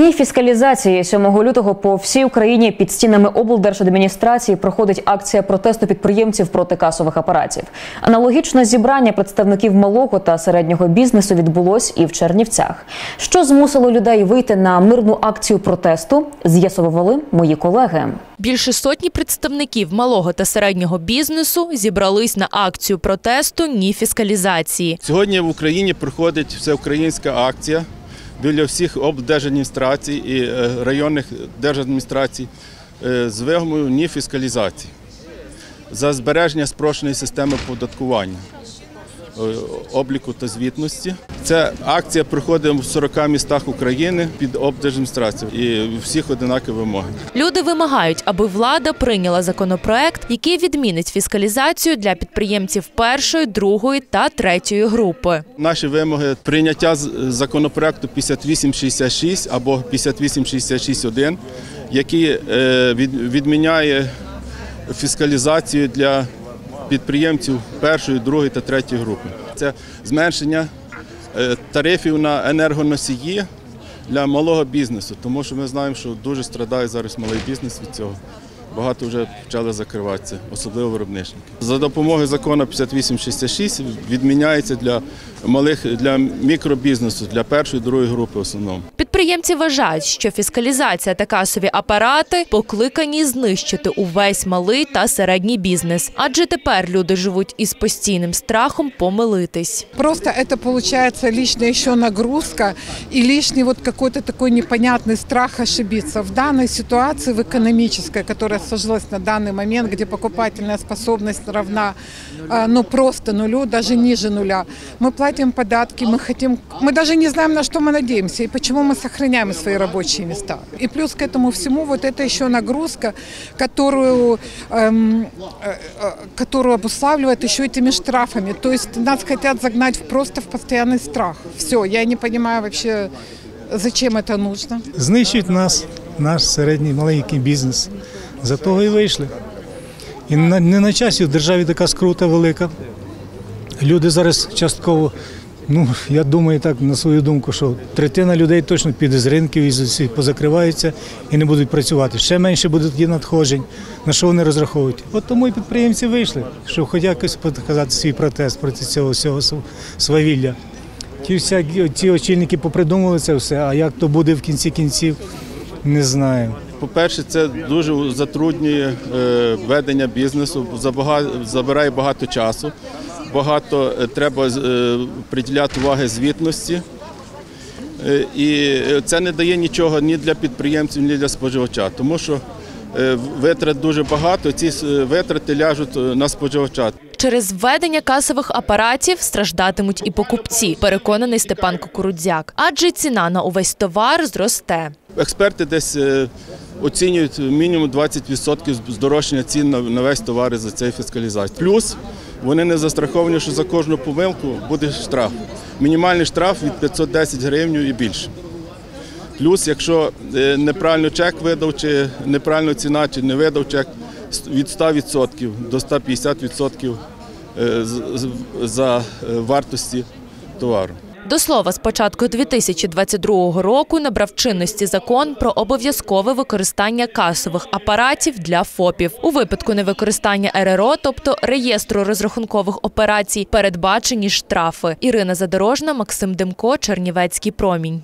дні фіскалізації 7 лютого по всій Україні під стінами облдержадміністрації проходить акція протесту підприємців проти касових апаратів. Аналогічне зібрання представників малого та середнього бізнесу відбулось і в Чернівцях. Що змусило людей вийти на мирну акцію протесту, з'ясовували мої колеги. Більше сотні представників малого та середнього бізнесу зібрались на акцію протесту ні фіскалізації. Сьогодні в Україні проходить всеукраїнська акція біля всіх облдержадміністрацій і е, районних держадміністрацій е, з вимогою ні фіскалізації за збереження спрощеної системи податкування, е, обліку та звітності. Ця акція проходить в 40 містах України під облдержадміністрацією і всіх одинакові вимоги. Люди вимагають, аби влада прийняла законопроект, який відмінить фіскалізацію для підприємців першої, другої та третьої групи. Наші вимоги прийняття законопроекту 5866 або 5866.1, який е, від- відміняє фіскалізацію для підприємців першої, другої та третьої групи. Це зменшення е, тарифів на енергоносії для малого бізнесу, тому що ми знаємо, що дуже страдає зараз малий бізнес від цього Багато вже почали закриватися, особливо виробничники. За допомогою закону 5866 відміняється для малих для мікробізнесу, для першої, другої групи в основному. Підприємці вважають, що фіскалізація та касові апарати покликані знищити увесь малий та середній бізнес, адже тепер люди живуть із постійним страхом помилитись. Просто это получается лишняя еще нагрузка и лишний вот какой-то такой непонятный страх ошибиться. В данной ситуации, в экономической, которая сложилась на данный момент, где покупательная способность равна а, ну просто нулю, даже ниже нуля, мы платим податки, мы хотим, мы даже не знаем, на что мы надеемся и почему мы сохраняем свои рабочие места. И плюс к этому всему вот это еще нагрузка, которую, эм, э, э, которую обуславливает еще этими штрафами. То есть нас хотят загнать просто в постоянный страх. Все, я не понимаю вообще, зачем это нужно. знищують нас, наш середній маленький бізнес. За того і вийшли. І не на часі в державі така скрута велика. Люди зараз частково, ну я думаю, так на свою думку, що третина людей точно піде з ринків і позакриваються і не будуть працювати. Ще менше буде тоді надходжень. На що вони розраховують? От тому і підприємці вийшли, щоб хоч якось показати свій протест проти цього всього свавілля. Ті всякі ті очільники попридумували це все, а як то буде в кінці кінців, не знаю. По-перше, це дуже затруднює е, ведення бізнесу, забирає багато часу. Багато е, треба е, приділяти уваги звітності. І це не дає нічого ні для підприємців, ні для споживача, тому що витрат дуже багато, ці витрати ляжуть на споживача. Через введення касових апаратів страждатимуть і покупці, переконаний Степан Кукурудзяк. Адже ціна на увесь товар зросте. Експерти десь оцінюють мінімум 20% здорожчання цін на- весь товар за цієї фіскалізації. Плюс вони не застраховані, що за кожну помилку буде штраф. Мінімальний штраф від 510 гривень і більше. Плюс, якщо е, неправильно чек видав, чи неправильно ціна, чи не видав чек, від 100% до 150% е, за е, вартості товару. До слова, з початку 2022 року набрав чинності закон про обов'язкове використання касових апаратів для ФОПів. У випадку невикористання РРО, тобто реєстру розрахункових операцій, передбачені штрафи. Ірина Задорожна, Максим Демко, Чернівецький промінь.